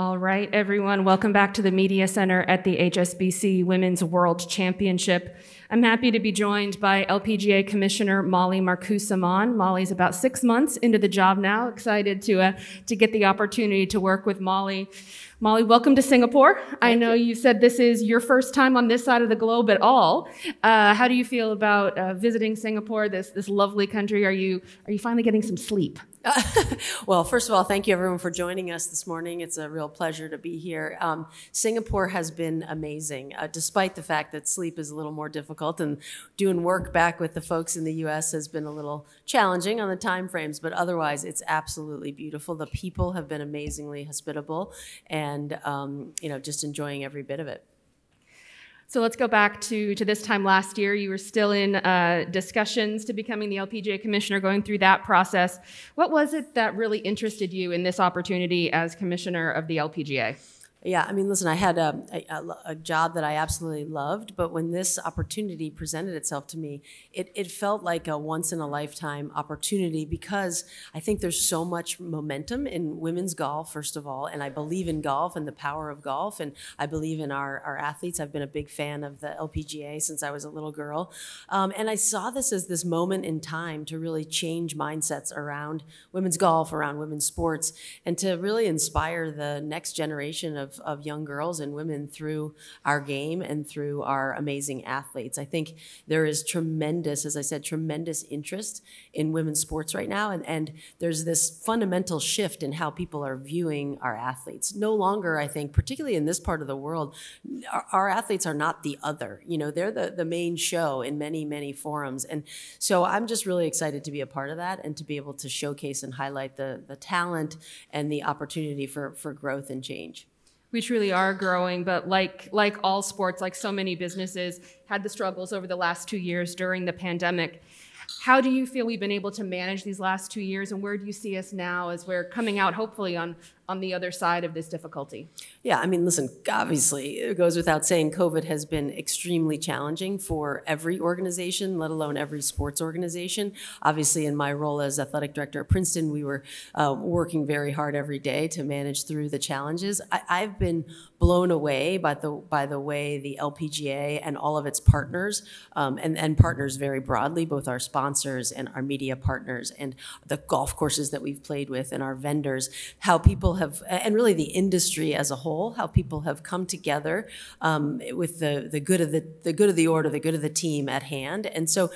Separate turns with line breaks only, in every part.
All right, everyone, welcome back to the Media Center at the HSBC Women's World Championship. I'm happy to be joined by LPGA Commissioner Mollie Marcoux-Samaan. Mollie's about six months into the job now. Excited to uh, to get the opportunity to work with Mollie. Mollie, welcome to Singapore. Thank I know you. you. said this is your first time on this side of the globe at all. Uh, how do you feel about uh, visiting Singapore, this this lovely country? Are you are you finally getting some sleep?
well, first of all, thank you everyone for joining us this morning. It's a real pleasure to be here. Um, Singapore has been amazing, uh, despite the fact that sleep is a little more difficult and doing work back with the folks in the U.S. has been a little challenging on the time frames. But otherwise, it's absolutely beautiful. The people have been amazingly hospitable, and um, you know, just enjoying every bit of it.
So let's go back to, to this time last year. You were still in uh, discussions to becoming the LPGA commissioner, going through that process. What was it that really interested you in this opportunity as commissioner of the LPGA?
Yeah, I mean, listen, I had a, a, a, job that I absolutely loved, but when this opportunity presented itself to me, it, it felt like a once in a lifetime opportunity because I think there's so much momentum in women's golf, first of all, and I believe in golf and the power of golf, and I believe in our, our athletes. I've been a big fan of the LPGA since I was a little girl. Um, and I saw this as this moment in time to really change mindsets around women's golf, around women's sports, and to really inspire the next generation of of, of young girls and women through our game and through our amazing athletes. I think there is tremendous, as I said, tremendous interest in women's sports right now. And, and there's this fundamental shift in how people are viewing our athletes. No longer, I think, particularly in this part of the world, our, our athletes are not the other. You know, they're the, the main show in many, many forums. And so I'm just really excited to be a part of that and to be able to showcase and highlight the, the talent and the opportunity for, for growth and change
we truly are growing but like like all sports like so many businesses had the struggles over the last two years during the pandemic. How do you feel we've been able to manage these last two years and where do you see us now as we're coming out hopefully on on the other side of this difficulty?
Yeah, I mean, listen, obviously, it goes without saying COVID has been extremely challenging for every organization, let alone every sports organization. Obviously, in my role as athletic director at Princeton, we were uh, working very hard every day to manage through the challenges. I, have been blown away by the by the way the LPGA and all of its partners, um, and, and partners very broadly, both our sponsors and our media partners, and the golf courses that we've played with, and our vendors, how people have, and really the industry as a whole, how people have come together um, with the, the good of the, the good of the order, the good of the team at hand. And so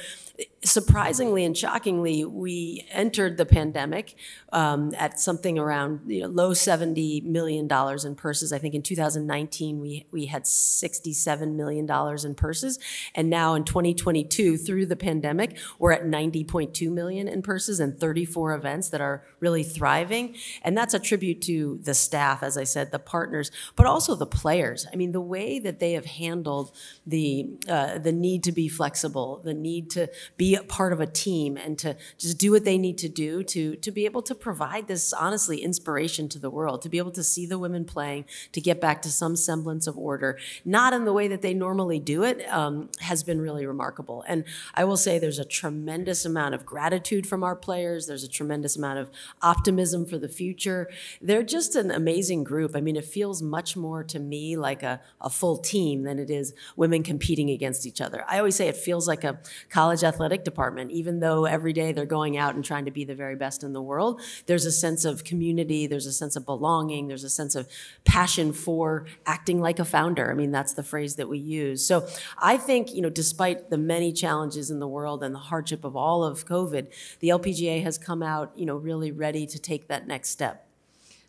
surprisingly and shockingly, we entered the pandemic um, at something around you know, low $70 million in purses. I think in 2019, we, we had $67 million in purses. And now in 2022, through the pandemic, we're at 90.2 million in purses and 34 events that are really thriving. And that's a tribute to the staff, as I said, the partners, but also the players. I mean, the way that they have handled the, uh, the need to be flexible, the need to be a part of a team and to just do what they need to do to, to be able to provide this, honestly, inspiration to the world, to be able to see the women playing, to get back to some semblance of order, not in the way that they normally do it, um, has been really remarkable. And I will say there's a tremendous amount of gratitude from our players. There's a tremendous amount of optimism for the future. They're just an amazing group. I mean, it feels much more to me like a, a full team than it is women competing against each other. I always say it feels like a college athletic department, even though every day they're going out and trying to be the very best in the world. There's a sense of community, there's a sense of belonging, there's a sense of passion for acting like a founder. I mean, that's the phrase that we use. So I think, you know, despite the many challenges in the world and the hardship of all of COVID, the LPGA has come out, you know, really ready to take that next step.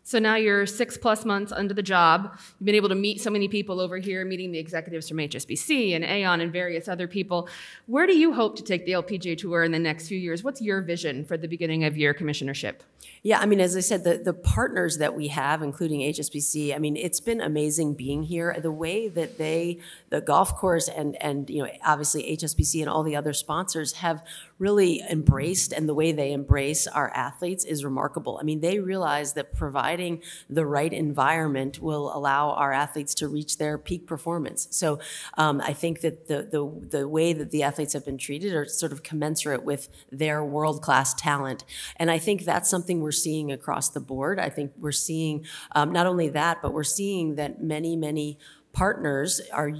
So now you're six plus months under the job. You've been able to meet so many people over here, meeting the executives from HSBC and Aon and various other people. Where do you hope to take the LPGA tour in the next few years? What's your vision for the beginning of your commissionership?
Yeah, I mean, as I said, the, the partners that we have, including HSBC, I mean, it's been amazing being here. The way that they, the golf course and, and you know, obviously HSBC and all the other sponsors have really embraced and the way they embrace our athletes is remarkable. I mean, they realize that provide providing the right environment will allow our athletes to reach their peak performance. So um, I think that the, the, the way that the athletes have been treated are sort of commensurate with their world class talent. And I think that's something we're seeing across the board. I think we're seeing um, not only that, but we're seeing that many, many partners are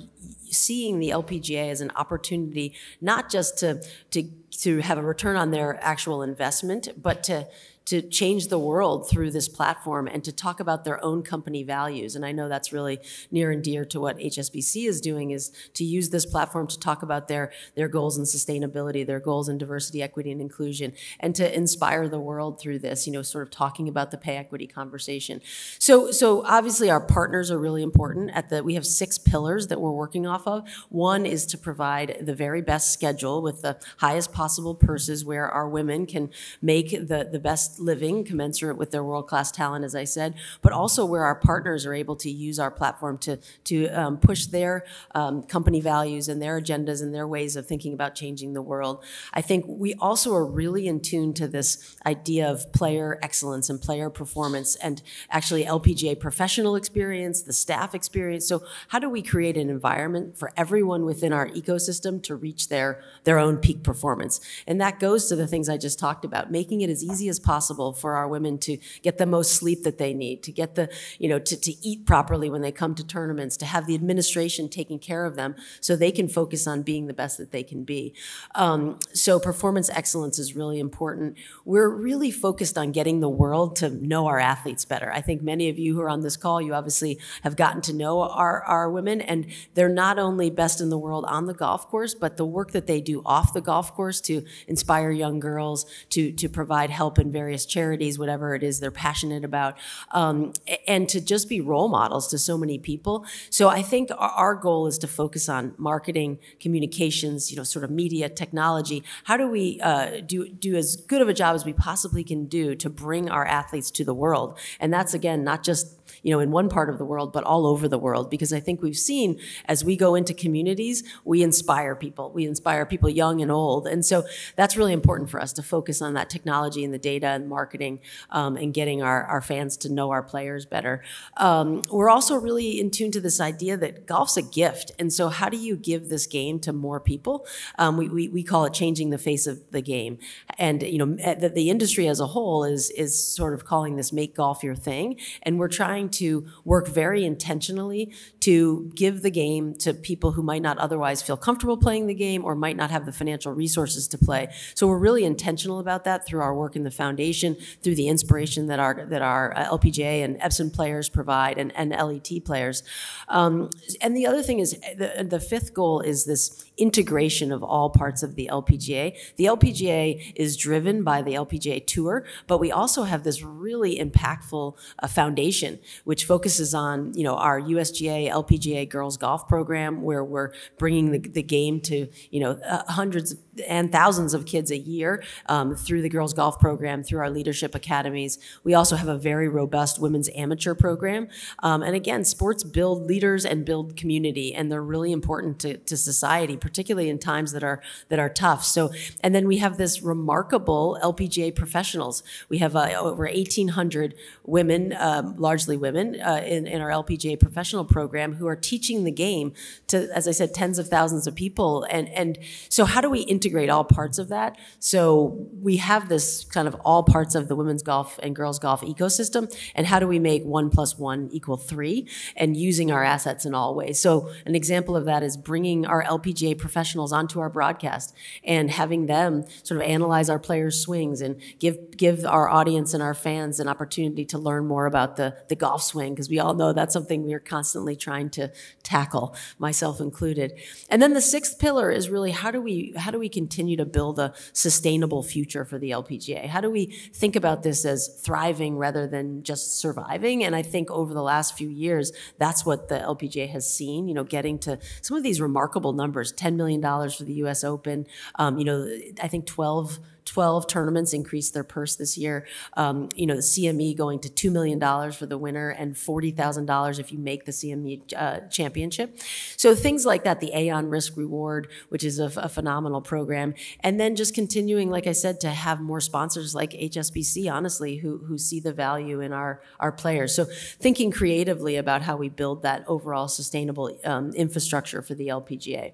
seeing the LPGA as an opportunity not just to to to have a return on their actual investment, but to to change the world through this platform and to talk about their own company values. And I know that's really near and dear to what HSBC is doing is to use this platform to talk about their, their goals in sustainability, their goals in diversity, equity, and inclusion, and to inspire the world through this, you know, sort of talking about the pay equity conversation. So, so obviously our partners are really important at the, we have six pillars that we're working off of. One is to provide the very best schedule with the highest possible purses where our women can make the, the best living commensurate with their world-class talent, as I said, but also where our partners are able to use our platform to, to um, push their um, company values and their agendas and their ways of thinking about changing the world. I think we also are really in tune to this idea of player excellence and player performance and actually LPGA professional experience, the staff experience. So how do we create an environment for everyone within our ecosystem to reach their, their own peak performance? And that goes to the things I just talked about, making it as easy as possible possible for our women to get the most sleep that they need, to get the, you know, to, to eat properly when they come to tournaments, to have the administration taking care of them so they can focus on being the best that they can be. Um, so performance excellence is really important. We're really focused on getting the world to know our athletes better. I think many of you who are on this call, you obviously have gotten to know our, our women, and they're not only best in the world on the golf course, but the work that they do off the golf course to inspire young girls, to, to provide help in various various charities, whatever it is they're passionate about, um, and to just be role models to so many people. So I think our goal is to focus on marketing, communications, you know, sort of media, technology. How do we uh, do do as good of a job as we possibly can do to bring our athletes to the world? And that's again not just you know, in one part of the world, but all over the world. Because I think we've seen as we go into communities, we inspire people. We inspire people young and old. And so that's really important for us to focus on that technology and the data and marketing um, and getting our, our fans to know our players better. Um, we're also really in tune to this idea that golf's a gift. And so how do you give this game to more people? Um, we, we, we call it changing the face of the game. And, you know, the, the industry as a whole is, is sort of calling this make golf your thing. And we're trying to work very intentionally to give the game to people who might not otherwise feel comfortable playing the game or might not have the financial resources to play. So we're really intentional about that through our work in the foundation, through the inspiration that our that our uh, LPGA and Epson players provide and, and LET players. Um, and the other thing is the, the fifth goal is this integration of all parts of the LPGA. The LPGA is driven by the LPGA Tour, but we also have this really impactful uh, foundation which focuses on you know our USGA LPGA girls golf program, where we're bringing the, the game to you know uh, hundreds and thousands of kids a year um, through the girls golf program, through our leadership academies. We also have a very robust women's amateur program, um, and again, sports build leaders and build community, and they're really important to, to society, particularly in times that are that are tough. So, and then we have this remarkable LPGA professionals. We have uh, over 1,800 women, um, largely women uh, in, in our LPGA professional program who are teaching the game to, as I said, tens of thousands of people. And, and so how do we integrate all parts of that? So we have this kind of all parts of the women's golf and girls golf ecosystem. And how do we make one plus one equal three and using our assets in all ways? So an example of that is bringing our LPGA professionals onto our broadcast and having them sort of analyze our players' swings and give, give our audience and our fans an opportunity to learn more about the, the golf swing because we all know that's something we are constantly trying to tackle, myself included. And then the sixth pillar is really how do we how do we continue to build a sustainable future for the LPGA? How do we think about this as thriving rather than just surviving? And I think over the last few years, that's what the LPGA has seen. You know, getting to some of these remarkable numbers: $10 million for the US Open. Um, you know, I think 12 12 tournaments increased their purse this year. Um, you know, the CME going to $2 million for the winner and $40,000 if you make the CME uh, championship. So things like that, the Aon Risk Reward, which is a, a, phenomenal program. And then just continuing, like I said, to have more sponsors like HSBC, honestly, who, who see the value in our, our players. So thinking creatively about how we build that overall sustainable um, infrastructure for the LPGA.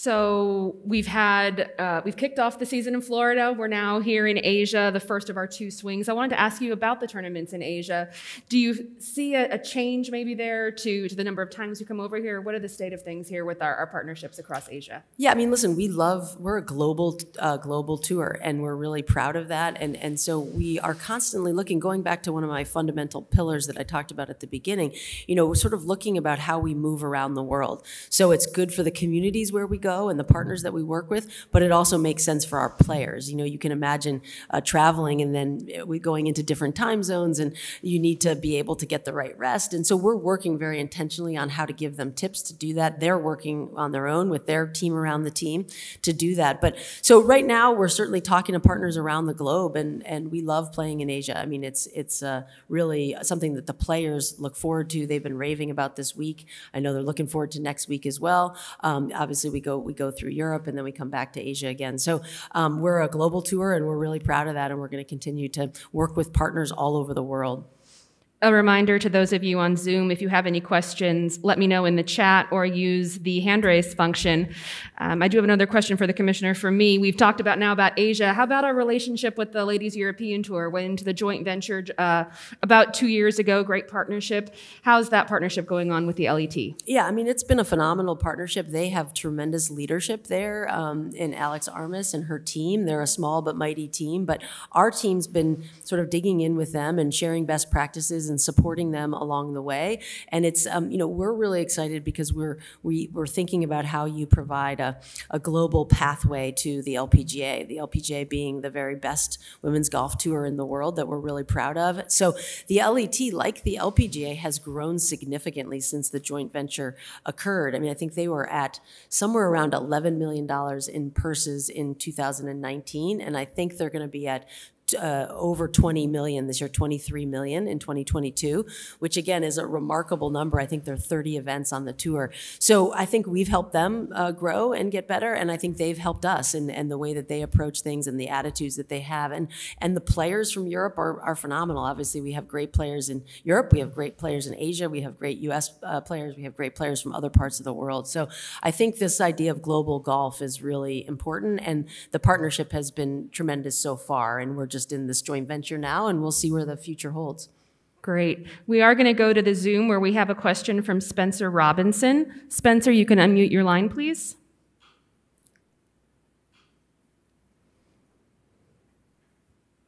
So we've had uh, we've kicked off the season in Florida. We're now here in Asia, the first of our two swings. I wanted to ask you about the tournaments in Asia. Do you see a, a change maybe there to, to the number of times you come over here? What are the state of things here with our, our partnerships across Asia?
Yeah, I mean, listen, we love we're a global uh, global tour, and we're really proud of that. And and so we are constantly looking. Going back to one of my fundamental pillars that I talked about at the beginning, you know, we're sort of looking about how we move around the world. So it's good for the communities where we go go and the partners that we work with, but it also makes sense for our players. You know, you can imagine uh, traveling and then uh, we going into different time zones and you need to be able to get the right rest. And so we're working very intentionally on how to give them tips to do that. They're working on their own with their team around the team to do that. But so right now we're certainly talking to partners around the globe and, and we love playing in Asia. I mean, it's, it's uh, really something that the players look forward to. They've been raving about this week. I know they're looking forward to next week as well. Um, obviously we go we go through Europe, and then we come back to Asia again. So um, we're a global tour, and we're really proud of that, and we're going to continue to work with partners all over the world.
A reminder to those of you on Zoom, if you have any questions, let me know in the chat or use the hand raise function. Um, I do have another question for the commissioner for me. We've talked about now about Asia. How about our relationship with the Ladies European Tour? Went into the joint venture uh, about two years ago, great partnership. How's that partnership going on with the LET?
Yeah, I mean, it's been a phenomenal partnership. They have tremendous leadership there um, in Alex Armas and her team. They're a small but mighty team, but our team's been sort of digging in with them and sharing best practices and supporting them along the way. And it's, um, you know, we're really excited because we're, we, we're thinking about how you provide a, a global pathway to the LPGA, the LPGA being the very best women's golf tour in the world that we're really proud of. So the LET, like the LPGA, has grown significantly since the joint venture occurred. I mean, I think they were at somewhere around $11 million in purses in 2019, and I think they're going to be at uh, over 20 million this year, 23 million in 2022, which again is a remarkable number. I think there are 30 events on the tour. So I think we've helped them uh, grow and get better, and I think they've helped us in, in the way that they approach things and the attitudes that they have. And and the players from Europe are, are phenomenal. Obviously, we have great players in Europe, we have great players in Asia, we have great U.S. Uh, players, we have great players from other parts of the world. So I think this idea of global golf is really important, and the partnership has been tremendous so far, and we're just just in this joint venture now, and we'll see where the future holds.
Great. We are going to go to the Zoom where we have a question from Spencer Robinson. Spencer, you can unmute your line, please.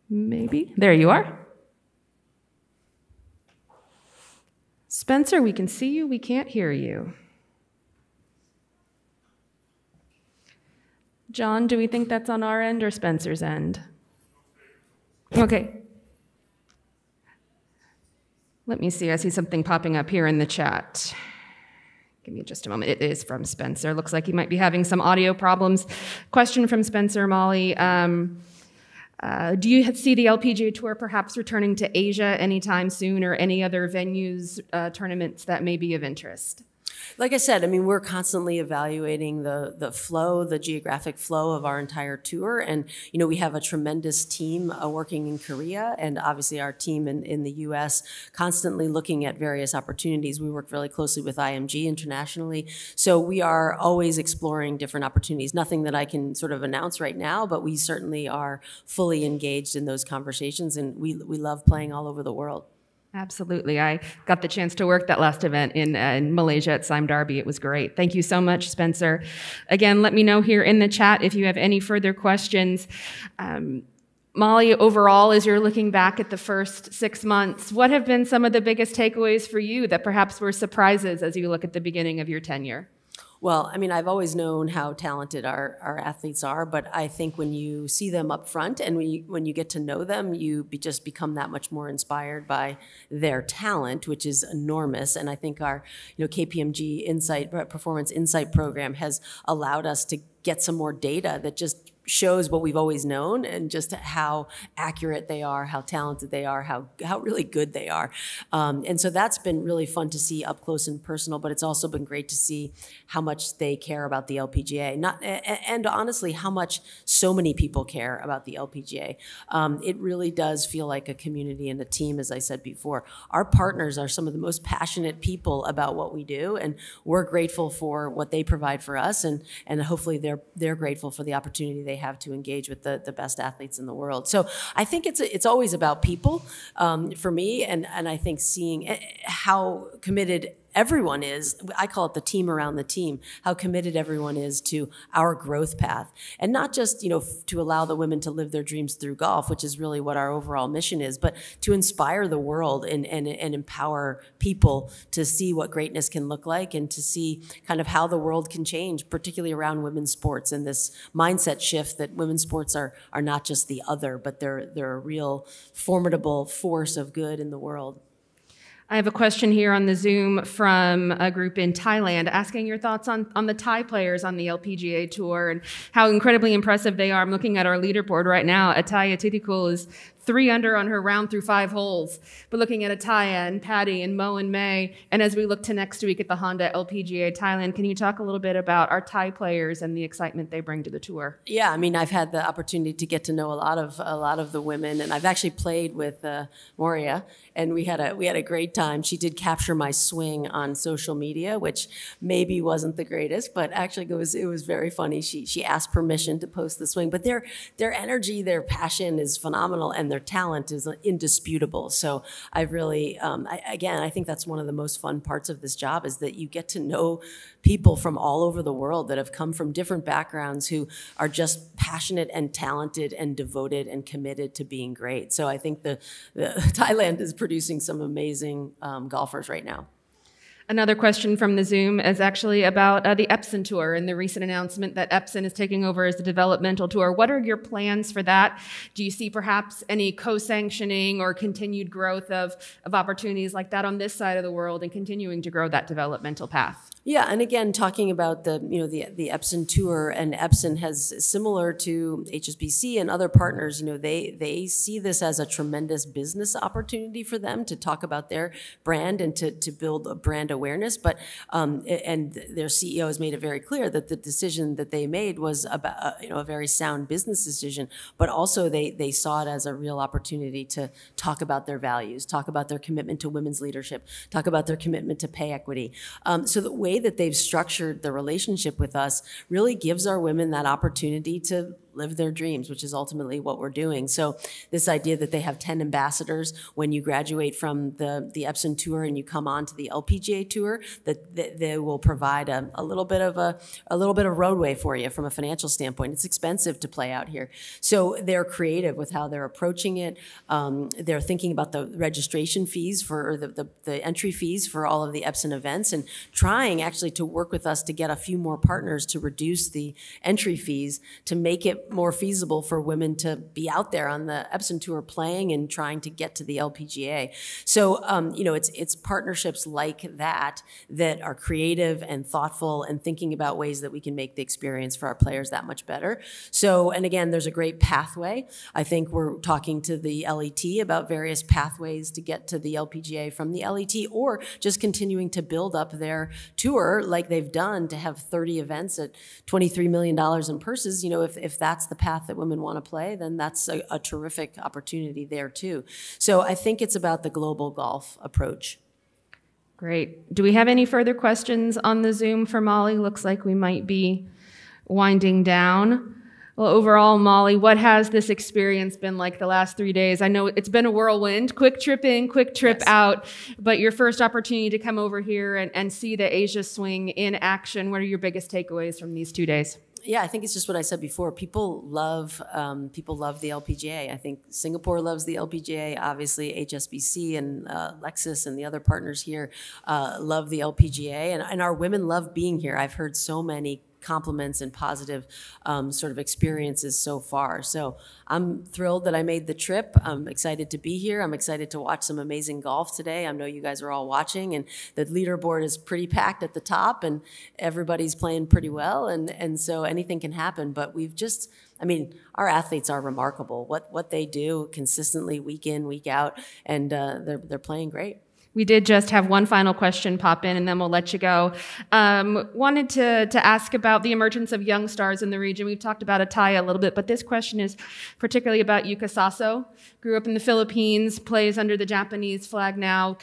Maybe. There you are. Spencer, we can see you, we can't hear you. John, do we think that's on our end or Spencer's end? Okay. Let me see. I see something popping up here in the chat. Give me just a moment. It is from Spencer. Looks like he might be having some audio problems. Question from Spencer Mollie. Um, uh, do you see the LPGA Tour perhaps returning to Asia anytime soon or any other venues, uh, tournaments that may be of interest?
Like I said, I mean, we're constantly evaluating the the flow, the geographic flow of our entire tour, and you know, we have a tremendous team uh, working in Korea, and obviously our team in, in the U.S. constantly looking at various opportunities. We work really closely with IMG internationally, so we are always exploring different opportunities. Nothing that I can sort of announce right now, but we certainly are fully engaged in those conversations, and we we love playing all over the world.
Absolutely. I got the chance to work that last event in, uh, in, Malaysia at Sime Darby. It was great. Thank you so much, Spencer. Again, let me know here in the chat if you have any further questions. Um, Mollie, overall, as you're looking back at the first six months, what have been some of the biggest takeaways for you that perhaps were surprises as you look at the beginning of your tenure?
Well, I mean, I've always known how talented our, our athletes are, but I think when you see them up front and when you, when you get to know them, you be, just become that much more inspired by their talent, which is enormous. And I think our, you know, KPMG Insight uh, Performance Insight program has allowed us to get some more data that just shows what we've always known and just how accurate they are, how talented they are, how, how really good they are. Um, and so that's been really fun to see up close and personal, but it's also been great to see how much they care about the LPGA. Not, and honestly, how much so many people care about the LPGA. Um, it really does feel like a community and a team, as I said before. Our partners are some of the most passionate people about what we do, and we're grateful for what they provide for us, and, and hopefully they're, they're grateful for the opportunity they have to engage with the, the best athletes in the world. So I think it's it's always about people um, for me, and and I think seeing eh, how committed everyone is i call it the team around the team how committed everyone is to our growth path. And not just you know to allow the women to live their dreams through golf which is really what our overall mission is but to inspire the world and, and, and empower people to see what greatness can look like and to see kind of how the world can change particularly around women's sports and this mindset shift that women's sports are are not just the other but they're they're a real formidable force of good in the world
I have a question here on the Zoom from a group in Thailand asking your thoughts on, on the Thai players on the LPGA Tour and how incredibly impressive they are. I'm looking at our leaderboard right now. Atthaya Thitikul is three under on her round through five holes. But looking at Atthaya and Patty and Mo and May, and as we look to next week at the Honda LPGA Thailand, can you talk a little bit about our Thai players and the excitement they bring to the tour?
Yeah, I mean, I've had the opportunity to get to know a lot of a lot of the women, and I've actually played with uh, Moriya, and we had a we had a great time. She did capture my swing on social media, which maybe wasn't the greatest, but actually it was it was very funny. She she asked permission to post the swing, but their their energy, their passion is phenomenal, and their talent is indisputable. So I really, um, I, again, I think that's one of the most fun parts of this job is that you get to know people from all over the world that have come from different backgrounds who are just passionate and talented and devoted and committed to being great. So I think the, the Thailand is producing some amazing um, golfers right now.
Another question from the Zoom is actually about uh, the Epson Tour and the recent announcement that Epson is taking over as the developmental tour. What are your plans for that? Do you see perhaps any co-sanctioning or continued growth of, of opportunities like that on this side of the world and continuing to grow that developmental path?
Yeah, and again, talking about the you know the the Epson tour, and Epson has similar to HSBC and other partners. You know, they they see this as a tremendous business opportunity for them to talk about their brand and to to build a brand awareness. Awareness, but um, and their CEO has made it very clear that the decision that they made was about uh, you know a very sound business decision, but also they they saw it as a real opportunity to talk about their values, talk about their commitment to women's leadership, talk about their commitment to pay equity. Um, so the way that they've structured the relationship with us really gives our women that opportunity to live their dreams, which is ultimately what we're doing. So this idea that they have 10 ambassadors when you graduate from the, the Epson tour and you come on to the LPGA tour, that, that they will provide a, a little bit of a, a little bit of roadway for you from a financial standpoint. It's expensive to play out here. So they're creative with how they're approaching it. Um, they're thinking about the registration fees for, or the, the, the entry fees for all of the Epson events and trying actually to work with us to get a few more partners to reduce the entry fees to make it more feasible for women to be out there on the Epson Tour playing and trying to get to the LPGA. So, um, you know, it's it's partnerships like that that are creative and thoughtful and thinking about ways that we can make the experience for our players that much better. So, and again, there's a great pathway. I think we're talking to the LET about various pathways to get to the LPGA from the LET or just continuing to build up their tour like they've done to have 30 events at $23 million in purses. You know, if, if that's the path that women want to play, then that's a, a terrific opportunity there too. So I think it's about the global golf approach.
Great. Do we have any further questions on the Zoom for Mollie? Looks like we might be winding down. Well, overall, Mollie, what has this experience been like the last three days? I know it's been a whirlwind, quick trip in, quick trip yes. out, but your first opportunity to come over here and, and see the Asia swing in action. What are your biggest takeaways from these two days?
Yeah, I think it's just what I said before. People love um, people love the LPGA. I think Singapore loves the LPGA. Obviously, HSBC and uh, Lexus and the other partners here uh, love the LPGA, and, and our women love being here. I've heard so many compliments and positive um, sort of experiences so far. So I'm thrilled that I made the trip. I'm excited to be here. I'm excited to watch some amazing golf today. I know you guys are all watching, and the leaderboard is pretty packed at the top, and everybody's playing pretty well. And and so anything can happen. But we've just I mean, our athletes are remarkable. What what they do consistently, week in, week out, and uh, they're they're playing great.
We did just have one final question pop in, and then we'll let you go. Um, wanted to, to ask about the emergence of young stars in the region. We've talked about Atthaya a little bit, but this question is particularly about Yuka Saso. Grew up in the Philippines, plays under the Japanese flag now,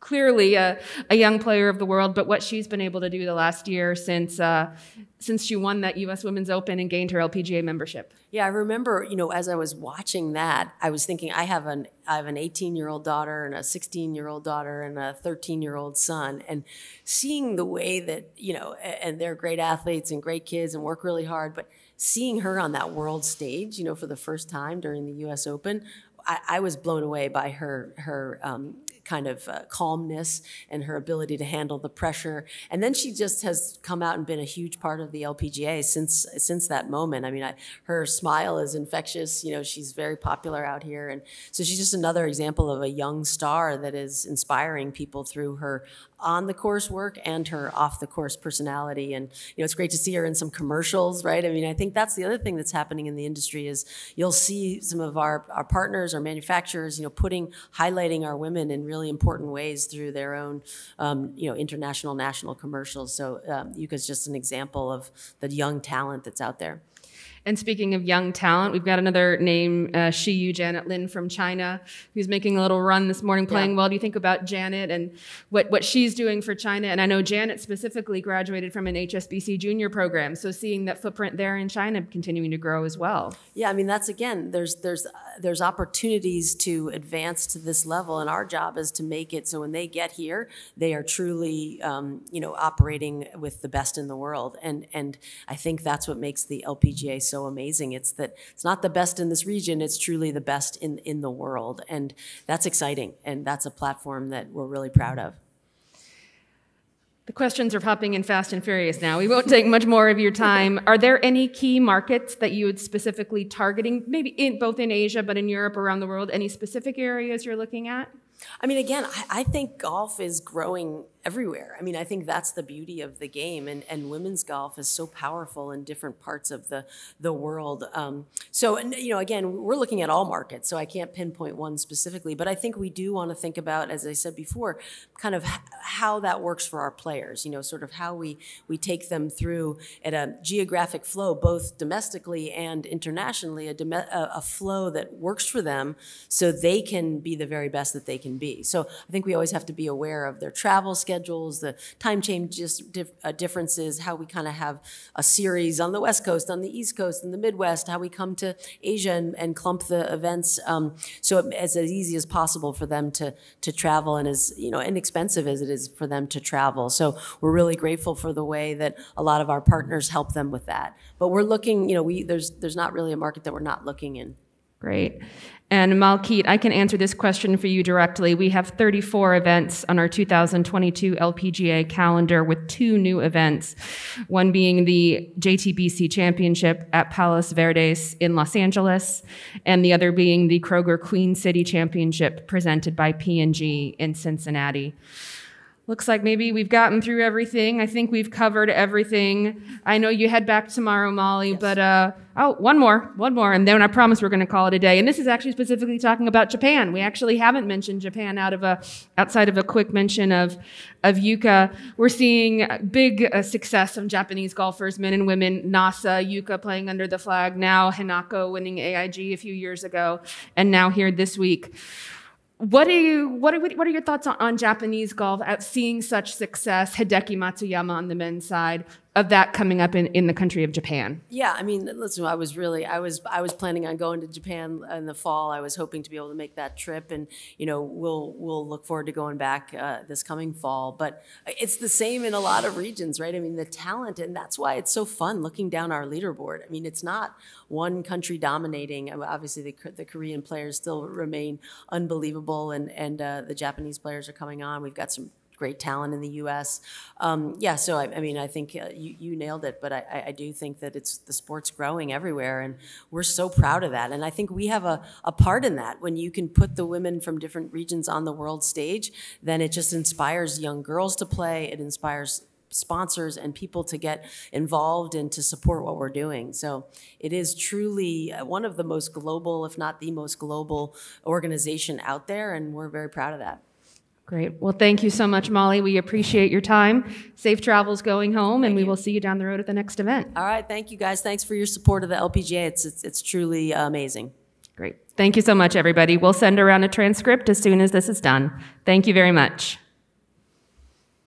clearly a, a, young player of the world, but what she's been able to do the last year since uh, since she won that U.S. Women's Open and gained her LPGA membership.
Yeah, I remember. You know, as I was watching that, I was thinking, I have an I have an 18 year old daughter and a 16 year old daughter and a 13 year old son, and seeing the way that you know, and they're great athletes and great kids and work really hard, but seeing her on that world stage, you know, for the first time during the U.S. Open, I, I, was blown away by her her um, kind of uh, calmness and her ability to handle the pressure. And then she just has come out and been a huge part of the LPGA since since that moment. I mean, I, her smile is infectious. You know, she's very popular out here, and so she's just another example of a young star that is inspiring people through her on the course work and her off the course personality. And you know, it's great to see her in some commercials, right? I mean, I think that's the other thing that's happening in the industry is you'll see some of our, our partners, our manufacturers, you know, putting highlighting our women in really important ways through their own, um, you know, international, national commercials. So um, Yuka's just an example of the young talent that's out there.
And speaking of young talent, we've got another name, uh, Yu Janet Lin from China, who's making a little run this morning playing yeah. well. Do you think about Janet and what, what she's doing for China? And I know Janet specifically graduated from an HSBC junior program. So seeing that footprint there in China continuing to grow as well.
Yeah, I mean, that's again, there's, there's, uh, there's opportunities to advance to this level. And our job is to make it so when they get here, they are truly, um, you know, operating with the best in the world. And, and I think that's what makes the LPGA so amazing. It's that it's not the best in this region, it's truly the best in, in the world. And that's exciting. And that's a platform that we're really proud of.
The questions are popping in fast and furious now. We won't take much more of your time. Are there any key markets that you would specifically targeting, maybe in both in Asia, but in Europe, around the world? Any specific areas you're looking at?
I mean, again, I, I think golf is growing everywhere. I mean, I think that's the beauty of the game, and, and women's golf is so powerful in different parts of the the world. Um, so, and, you know, again, we're looking at all markets, so I can't pinpoint one specifically, but I think we do want to think about, as I said before, kind of how that works for our players. You know, sort of how we we take them through at a geographic flow, both domestically and internationally, a, a, a flow that works for them, so they can be the very best that they can be. So, I think we always have to be aware of their travel schedule schedules, the time changes dif uh, differences, how we kind of have a series on the West Coast, on the East Coast, in the Midwest, how we come to Asia and, and clump the events um, so it, it's as easy as possible for them to to travel and as you know inexpensive as it is for them to travel. So we're really grateful for the way that a lot of our partners help them with that. But we're looking, you know, we there's there's not really a market that we're not looking in.
Great. And Malkeet, I can answer this question for you directly. We have 34 events on our 2022 LPGA calendar with two new events, one being the JTBC Championship at Palos Verdes in Los Angeles, and the other being the Kroger Queen City Championship presented by P&G in Cincinnati. Looks like maybe we've gotten through everything. I think we've covered everything. I know you head back tomorrow, Mollie, yes. but uh, oh, one more, one more, and then I promise we're going to call it a day. And this is actually specifically talking about Japan. We actually haven't mentioned Japan out of a outside of a quick mention of of Yuka. We're seeing big uh, success from Japanese golfers, men and women. Nasa, Yuka playing under the flag now, Hinako winning AIG a few years ago, and now here this week. What are you? What are, what are your thoughts on, on Japanese golf at seeing such success? Hideki Matsuyama on the men's side, of that coming up in, in the country of Japan.
Yeah, I mean, listen, I was really, I was, I was planning on going to Japan in the fall. I was hoping to be able to make that trip, and you know, we'll we'll look forward to going back uh, this coming fall. But it's the same in a lot of regions, right? I mean, the talent, and that's why it's so fun looking down our leaderboard. I mean, it's not one country dominating. Obviously, the, the Korean players still remain unbelievable, and and uh, the Japanese players are coming on. We've got some great talent in the U.S. Um, yeah, so I, I, mean, I think uh, you, you, nailed it, but I, I, do think that it's the sport's growing everywhere, and we're so proud of that. And I think we have a, a part in that. When you can put the women from different regions on the world stage, then it just inspires young girls to play. It inspires sponsors and people to get involved and to support what we're doing. So it is truly uh, one of the most global, if not the most global organization out there, and we're very proud of that.
Great. Well, thank you so much, Mollie. We appreciate your time. Safe travels going home, and we
you.
will see you down the road at the next event.
All right. Thank you, guys. Thanks for your support of the LPGA. It's, it's, it's truly uh, amazing.
Great. Thank you so much, everybody. We'll send around a transcript as soon as this is done. Thank you very much.